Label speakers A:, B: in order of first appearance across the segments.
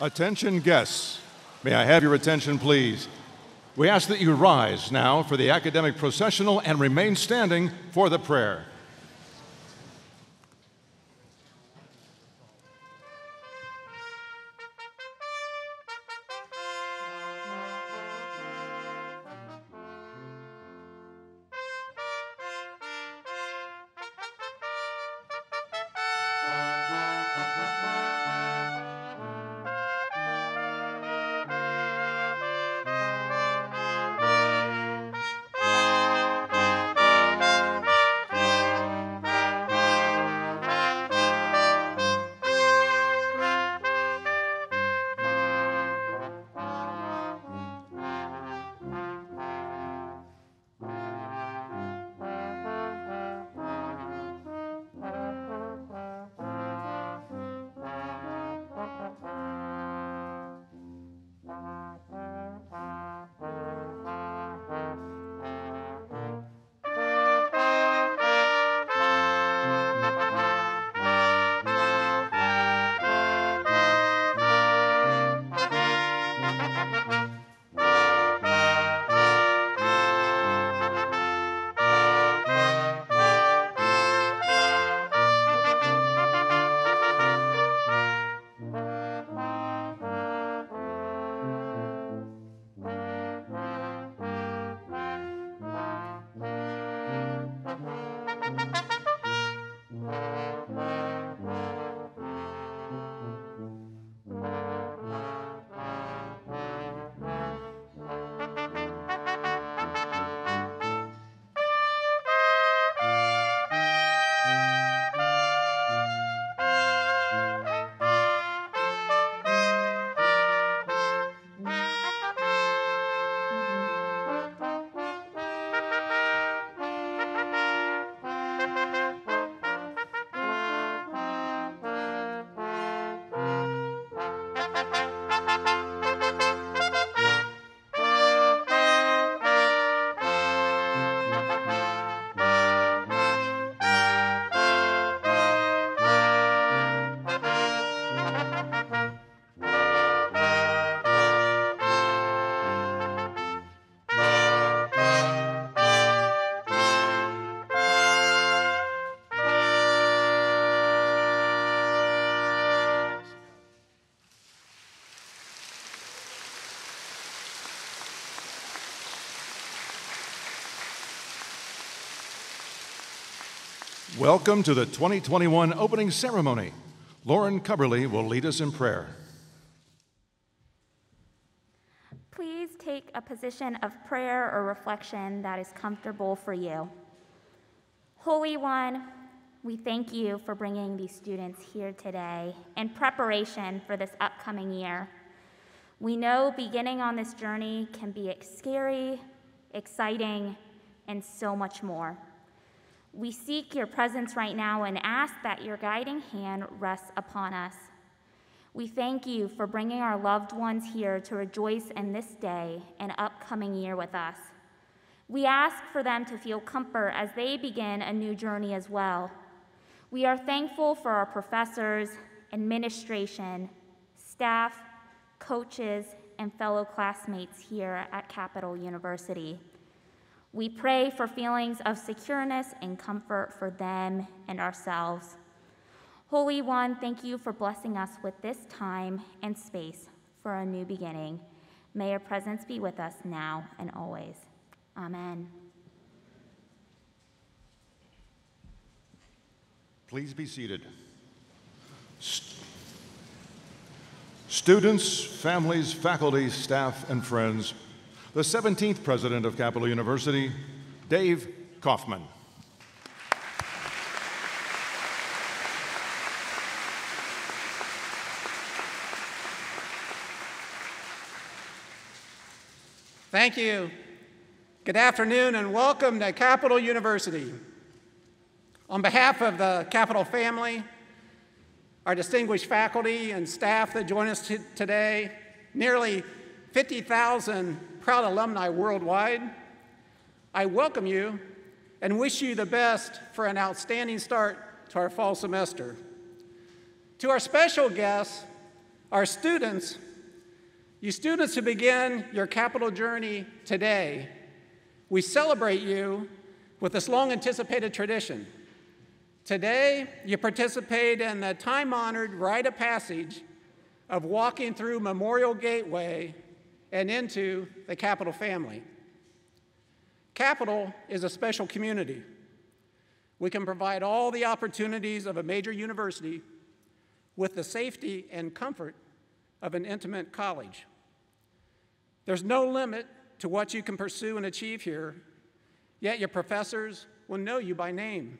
A: Attention guests, may I have your attention, please? We ask that you rise now for the academic processional and remain standing for the prayer. Welcome to the 2021 opening ceremony. Lauren Cubberly will lead us in prayer.
B: Please take a position of prayer or reflection that is comfortable for you. Holy One, we thank you for bringing these students here today in preparation for this upcoming year. We know beginning on this journey can be scary, exciting, and so much more. We seek your presence right now and ask that your guiding hand rests upon us. We thank you for bringing our loved ones here to rejoice in this day and upcoming year with us. We ask for them to feel comfort as they begin a new journey as well. We are thankful for our professors, administration, staff, coaches, and fellow classmates here at Capital University. We pray for feelings of secureness and comfort for them and ourselves. Holy One, thank you for blessing us with this time and space for a new beginning. May your presence be with us now and always. Amen.
A: Please be seated. Students, families, faculty, staff, and friends, the 17th president of Capital University, Dave Kaufman.
C: Thank you. Good afternoon and welcome to Capital University. On behalf of the Capital family, our distinguished faculty and staff that join us today, nearly 50,000 proud alumni worldwide, I welcome you and wish you the best for an outstanding start to our fall semester. To our special guests, Our students, you students who begin your capital journey today, we celebrate you with this long anticipated tradition. Today, you participate in the time honored rite of passage of walking through Memorial Gateway and into the Capital family. Capital is a special community. We can provide all the opportunities of a major university with the safety and comfort of an intimate college. There's no limit to what you can pursue and achieve here, yet your professors will know you by name.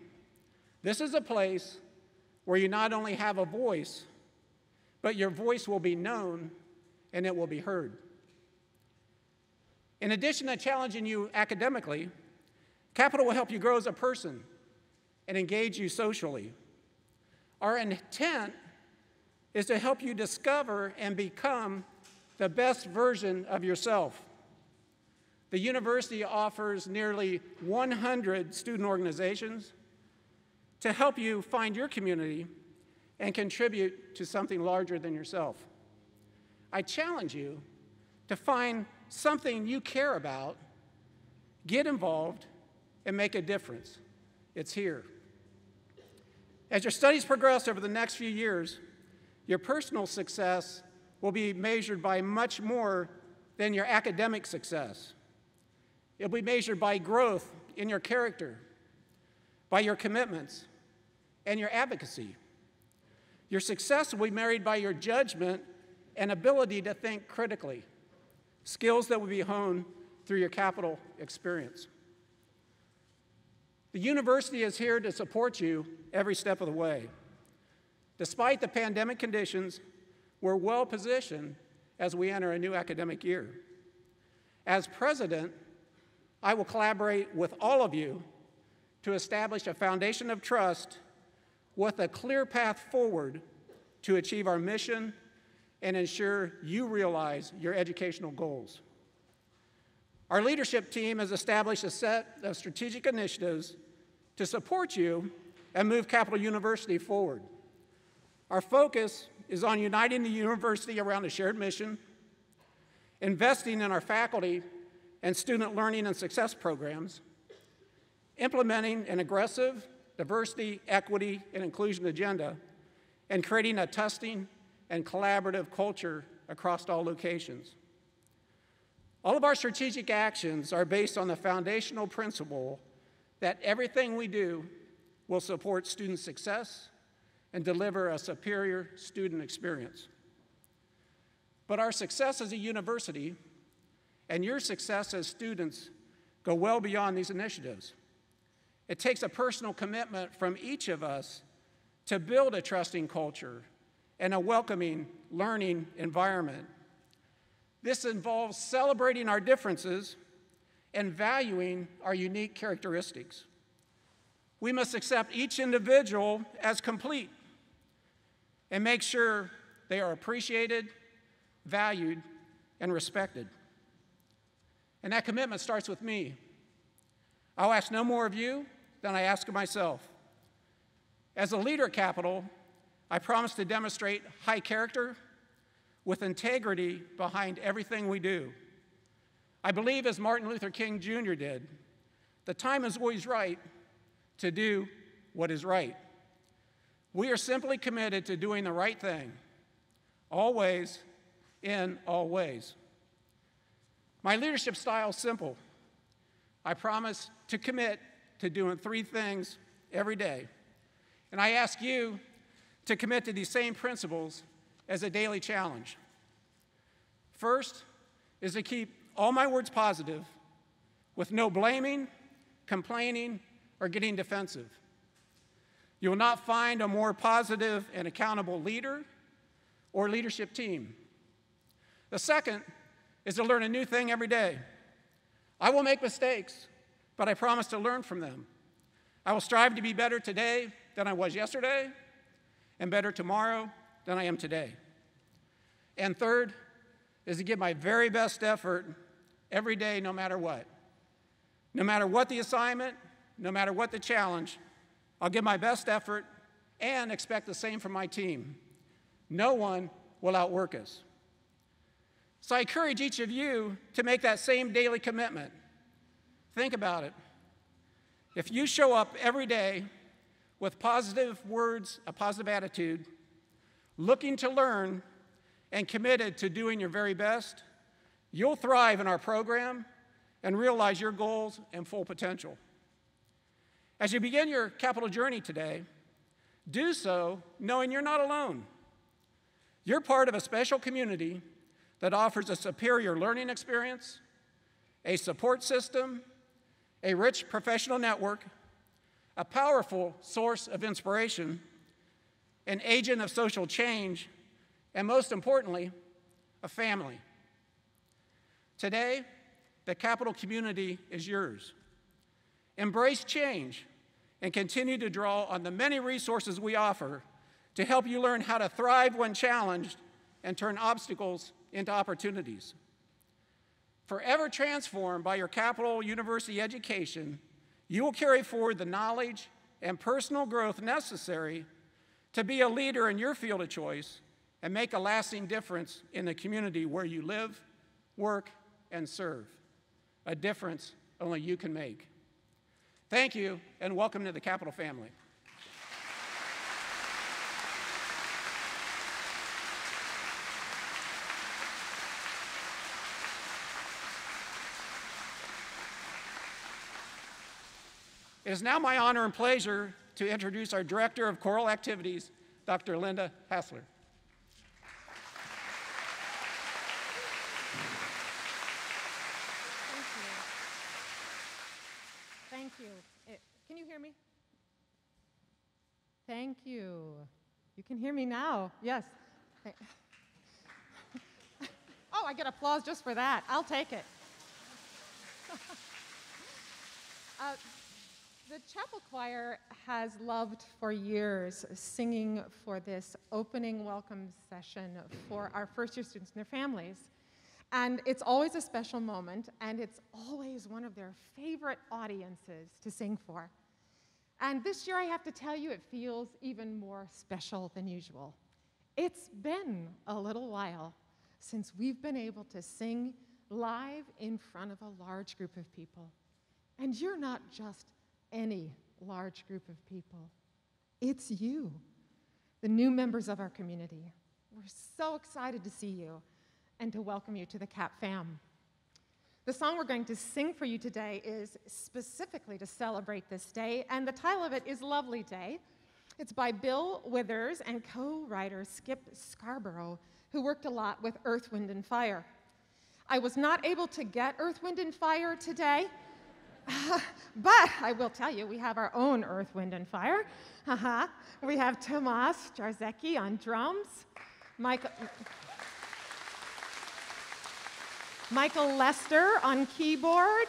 C: This is a place where you not only have a voice, but your voice will be known and it will be heard. In addition to challenging you academically, Capital will help you grow as a person and engage you socially. Our intent is to help you discover and become the best version of yourself. The university offers nearly 100 student organizations to help you find your community and contribute to something larger than yourself. I challenge you to find something you care about, get involved, and make a difference. It's here. As your studies progress over the next few years, your personal success will be measured by much more than your academic success. It'll be measured by growth in your character, by your commitments, and your advocacy. Your success will be married by your judgment and ability to think critically, skills that will be honed through your capital experience. The university is here to support you every step of the way. Despite the pandemic conditions, we're well positioned as we enter a new academic year. As president, I will collaborate with all of you to establish a foundation of trust with a clear path forward to achieve our mission and ensure you realize your educational goals. Our leadership team has established a set of strategic initiatives to support you and move Capital University forward. Our focus is on uniting the university around a shared mission, investing in our faculty and student learning and success programs, implementing an aggressive diversity, equity, and inclusion agenda, and creating a testing and collaborative culture across all locations. All of our strategic actions are based on the foundational principle that everything we do will support student success and deliver a superior student experience. But our success as a university and your success as students go well beyond these initiatives. It takes a personal commitment from each of us to build a trusting culture and a welcoming learning environment. This involves celebrating our differences and valuing our unique characteristics. We must accept each individual as complete and make sure they are appreciated, valued, and respected. And that commitment starts with me. I'll ask no more of you than I ask of myself. As a leader at Capital, I promise to demonstrate high character with integrity behind everything we do. I believe, as Martin Luther King Jr. did, the time is always right to do what is right. We are simply committed to doing the right thing, always, in all ways. My leadership style is simple. I promise to commit to doing three things every day. And I ask you to commit to these same principles as a daily challenge. First is to keep all my words positive with no blaming, complaining, or getting defensive. You will not find a more positive and accountable leader or leadership team. The second is to learn a new thing every day. I will make mistakes, but I promise to learn from them. I will strive to be better today than I was yesterday, and better tomorrow than I am today. And third is to give my very best effort every day, no matter what. No matter what the assignment, no matter what the challenge, I'll give my best effort and expect the same from my team. No one will outwork us. So I encourage each of you to make that same daily commitment. Think about it. If you show up every day with positive words, a positive attitude, looking to learn, and committed to doing your very best, you'll thrive in our program and realize your goals and full potential. As you begin your capital journey today, do so knowing you're not alone. You're part of a special community that offers a superior learning experience, a support system, a rich professional network, a powerful source of inspiration, an agent of social change, and most importantly, a family. Today, the capital community is yours. Embrace change and continue to draw on the many resources we offer to help you learn how to thrive when challenged and turn obstacles into opportunities. Forever transformed by your Capital University education, you will carry forward the knowledge and personal growth necessary to be a leader in your field of choice and make a lasting difference in the community where you live, work, and serve. A difference only you can make. Thank you, and welcome to the Capital family. It is now my honor and pleasure to introduce our Director of Choral Activities, Dr. Linda Hassler.
D: Thank you. It, eh, can you hear me? Thank you. You can hear me now. Yes. oh, I get applause just for that. I'll take it. uh, the chapel choir has loved for years singing for this opening welcome session for our first year students and their families. And it's always a special moment, and it's always one of their favorite audiences to sing for. And this year, I have to tell you, it feels even more special than usual. It's been a little while since we've been able to sing live in front of a large group of people. And you're not just any large group of people. It's you, the new members of our community. We're so excited to see you and to welcome you to the CAP fam. The song we're going to sing for you today is specifically to celebrate this day, and the title of it is Lovely Day. It's by Bill Withers and co writer Skip Scarborough, who worked a lot with Earth, Wind, and Fire. I was not able to get Earth, Wind, and Fire today. but I will tell you, we have our own Earth, Wind, and Fire. Uh-huh. we have Tomas Jarzecki on drums, Michael, Michael Lester on keyboard,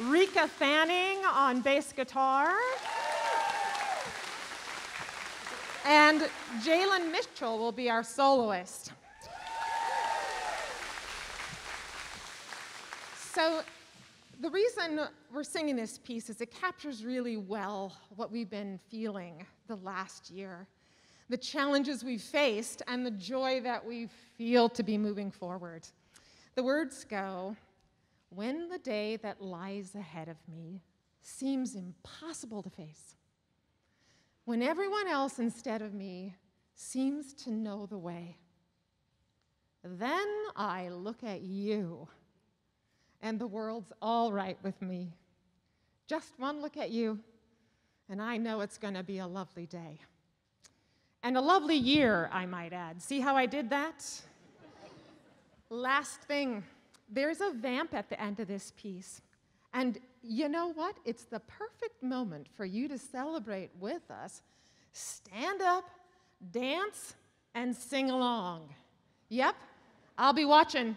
D: Rika Fanning on bass guitar, and Jalen Mitchell will be our soloist. So, the reason we're singing this piece is it captures really well what we've been feeling the last year, the challenges we've faced, and the joy that we feel to be moving forward. The words go When the day that lies ahead of me seems impossible to face, when everyone else instead of me seems to know the way, then I look at you and the world's all right with me. Just one look at you, and I know it's going to be a lovely day. And a lovely year, I might add. See how I did that? Last thing there's a vamp at the end of this piece. And you know what? It's the perfect moment for you to celebrate with us. Stand up, dance, and sing along. Yep, I'll be watching.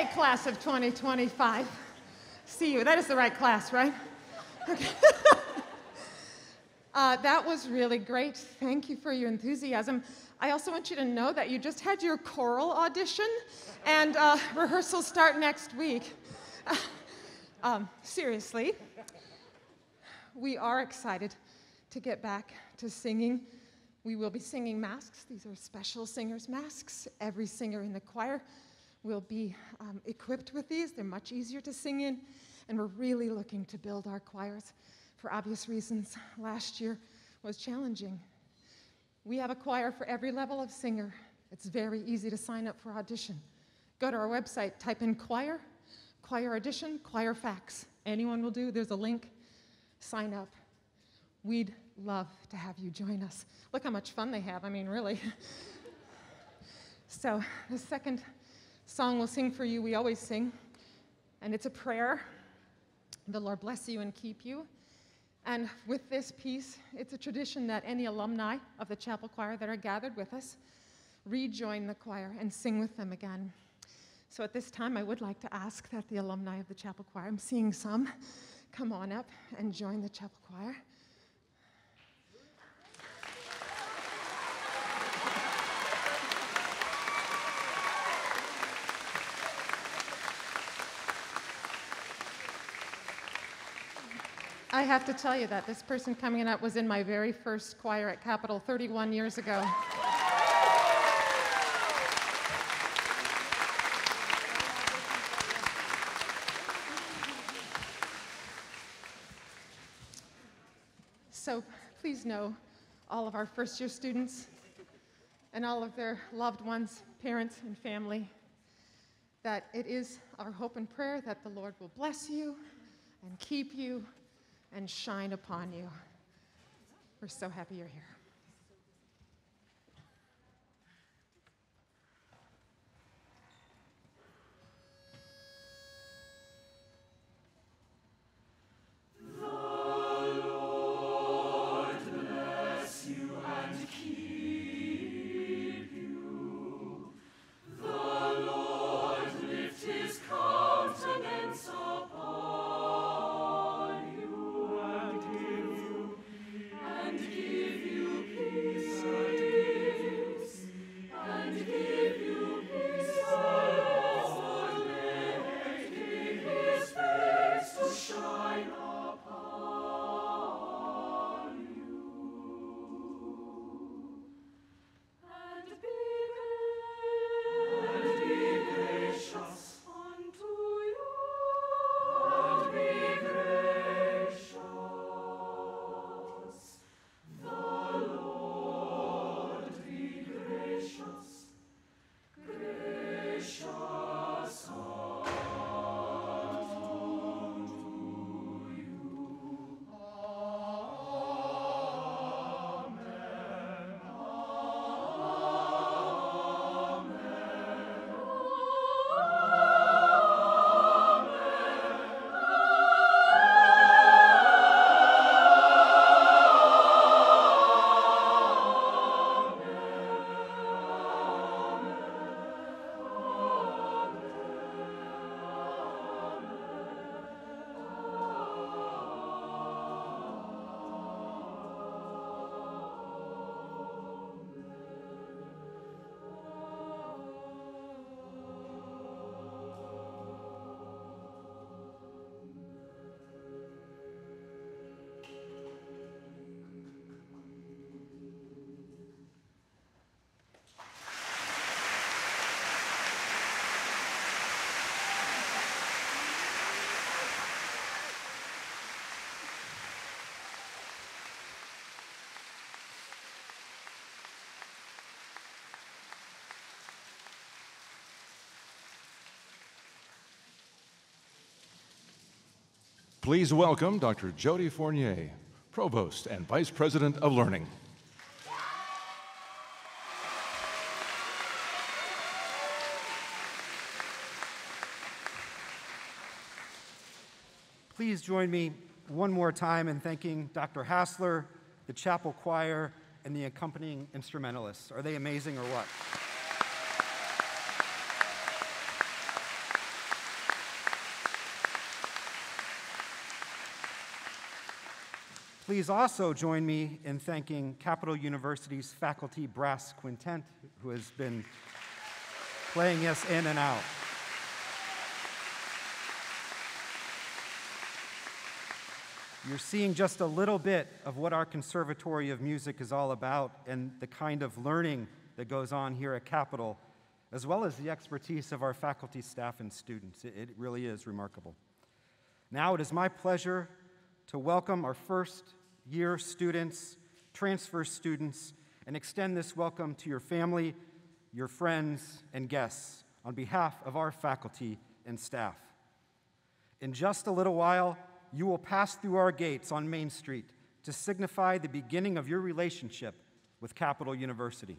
D: Okay, class of 2025. See you. That is the right class, right? Okay. uh, that was really great. Thank you for your enthusiasm. I also want you to know that you just had your choral audition, and uh, rehearsals start next week. um, seriously, we are excited to get back to singing. We will be singing masks. These are special singers' masks. Every singer in the choir will be um, equipped with these. They're much easier to sing in, and we're really looking to build our choirs for obvious reasons. Last year was challenging. We have a choir for every level of singer. It's very easy to sign up for audition. Go to our website, type in choir, choir audition, choir fax. Anyone will do. There's a link. Sign up. We'd love to have you join us. Look how much fun they have. I mean, really. so, the second song we'll sing for you, we always sing, and it's a prayer. The Lord bless you and keep you. And with this piece, it's a tradition that any alumni of the chapel choir that are gathered with us rejoin the choir and sing with them again. So at this time, I would like to ask that the alumni of the chapel choir, I'm seeing some, come on up and join the chapel choir. I have to tell you that this person coming up was in my very first choir at Capital 31 years ago. So please know all of our first year students and all of their loved ones, parents, and family that it is our hope and prayer that the Lord will bless you and keep you and shine upon you. We're so happy you're here.
A: Please welcome Dr. Jody Fournier, Provost and Vice President of Learning.
E: Please join me one more time in thanking Dr. Hassler, the chapel choir, and the accompanying instrumentalists. Are they amazing or what? Please also join me in thanking Capital University's faculty brass quintet, who has been playing us in and out. You're seeing just a little bit of what our Conservatory of Music is all about and the kind of learning that goes on here at Capital, as well as the expertise of our faculty, staff, and students. It, it really is remarkable. Now it is my pleasure to welcome our first year students, transfer students, and extend this welcome to your family, your friends, and guests on behalf of our faculty and staff. In just a little while, you will pass through our gates on Main Street to signify the beginning of your relationship with Capital University.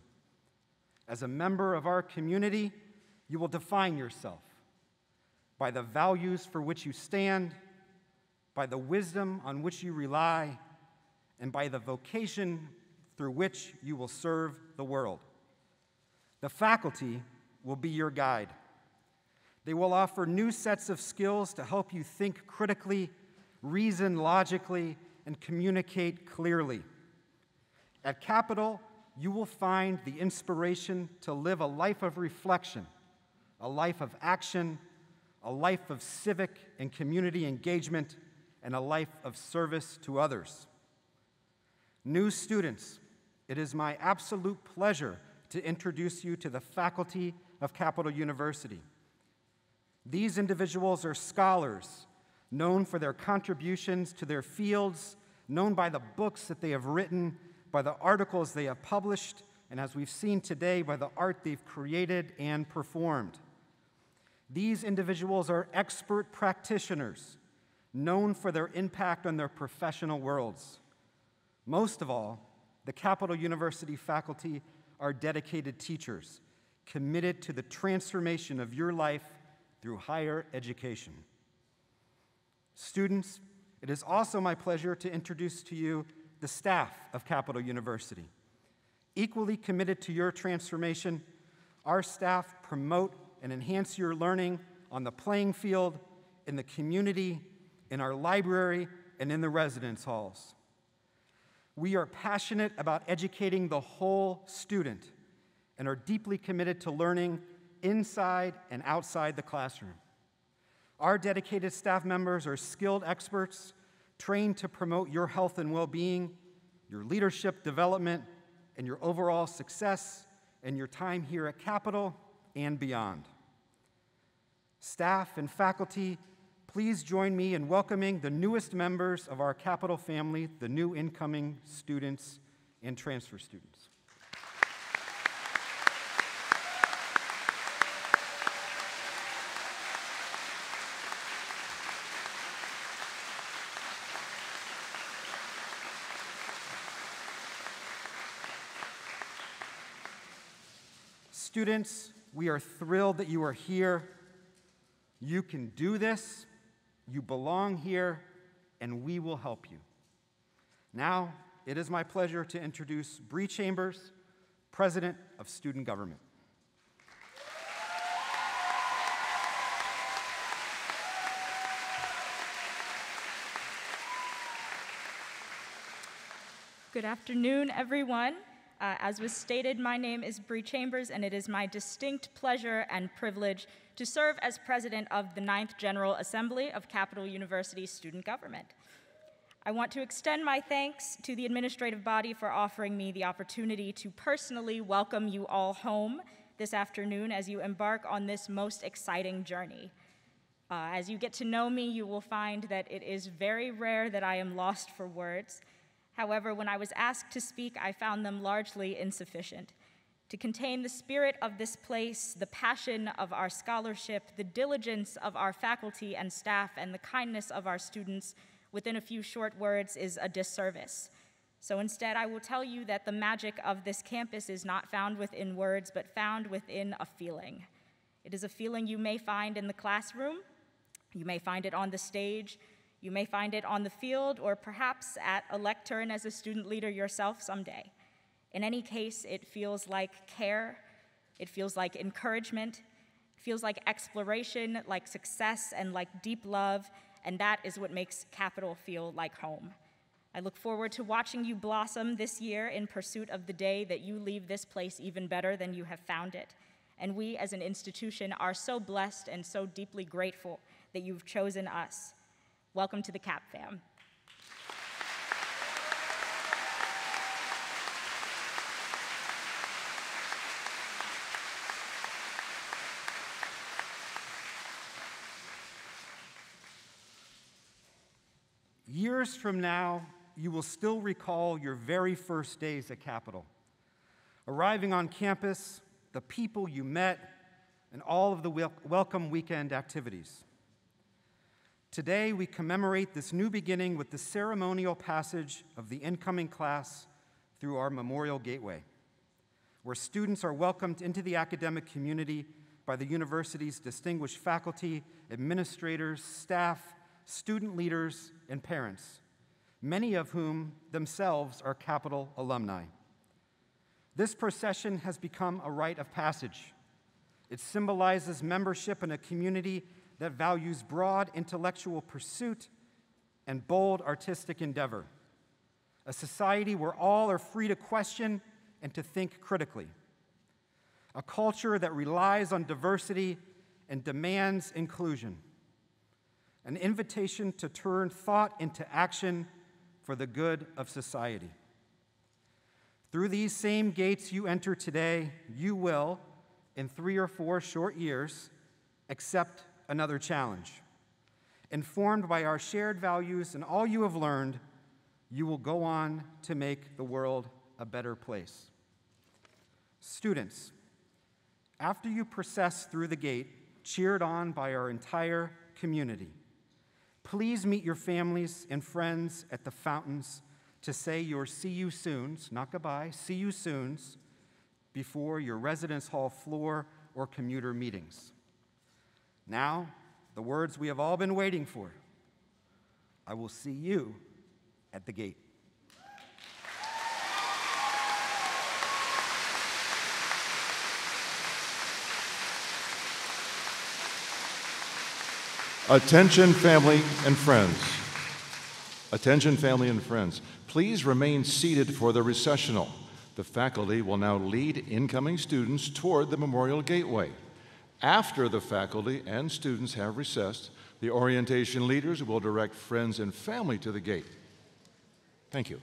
E: As a member of our community, you will define yourself by the values for which you stand, by the wisdom on which you rely, and by the vocation through which you will serve the world. The faculty will be your guide. They will offer new sets of skills to help you think critically, reason logically, and communicate clearly. At Capital, you will find the inspiration to live a life of reflection, a life of action, a life of civic and community engagement, and a life of service to others. New students, it is my absolute pleasure to introduce you to the faculty of Capital University. These individuals are scholars known for their contributions to their fields, known by the books that they have written, by the articles they have published, and as we've seen today, by the art they've created and performed. These individuals are expert practitioners known for their impact on their professional worlds. Most of all, the Capital University faculty are dedicated teachers committed to the transformation of your life through higher education. Students, it is also my pleasure to introduce to you the staff of Capital University. Equally committed to your transformation, our staff promote and enhance your learning on the playing field, in the community, in our library, and in the residence halls. We are passionate about educating the whole student and are deeply committed to learning inside and outside the classroom. Our dedicated staff members are skilled experts trained to promote your health and well being, your leadership development, and your overall success and your time here at Capital and beyond. Staff and faculty please join me in welcoming the newest members of our Capital family, the new incoming students and transfer students. Students, we are thrilled that you are here. You can do this. You belong here, and we will help you. Now, it is my pleasure to introduce Bree Chambers, President of Student Government.
B: Good afternoon, everyone. Uh, as was stated, my name is Bree Chambers, and it is my distinct pleasure and privilege to serve as president of the Ninth General Assembly of Capital University Student Government. I want to extend my thanks to the administrative body for offering me the opportunity to personally welcome you all home this afternoon as you embark on this most exciting journey. Uh, as you get to know me, you will find that it is very rare that I am lost for words. However, when I was asked to speak, I found them largely insufficient. to contain the spirit of this place, the passion of our scholarship, the diligence of our faculty and staff, and the kindness of our students within a few short words is a disservice. So instead, I will tell you that the magic of this campus is not found within words, but found within a feeling. It is a feeling you may find in the classroom, you may find it on the stage, you may find it on the field, or perhaps at a lectern as a student leader yourself someday. In any case, it feels like care, it feels like encouragement, it feels like exploration, like success, and like deep love, and that is what makes Capital feel like home. I look forward to watching you blossom this year in pursuit of the day that you leave this place even better than you have found it. And we as an institution are so blessed and so deeply grateful that you've chosen us. Welcome to the CAP fam.
E: Years from now, you will still recall your very first days at Capital. Arriving on campus, the people you met, and all of the welcome weekend activities. Today, we commemorate this new beginning with the ceremonial passage of the incoming class through our Memorial Gateway, where students are welcomed into the academic community by the university's distinguished faculty, administrators, staff, student leaders, and parents, many of whom themselves are Capital alumni. This procession has become a rite of passage. It symbolizes membership in a community that values broad intellectual pursuit and bold artistic endeavor, a society where all are free to question and to think critically, a culture that relies on diversity and demands inclusion. An invitation to turn thought into action for the good of society. Through these same gates you enter today, you will, in three or four short years, accept another challenge. Informed by our shared values and all you have learned, you will go on to make the world a better place. Students, after you process through the gate, cheered on by our entire community, Please meet your families and friends at the fountains to say your see you soons, not goodbye, see you soons, before your residence hall floor or commuter meetings. Now, the words we have all been waiting for I will see you at the gate.
A: Attention, family and friends. Attention, family and friends. Please remain seated for the recessional. The faculty will now lead incoming students toward the Memorial Gateway. After the faculty and students have recessed, the orientation leaders will direct friends and family to the gate. Thank you.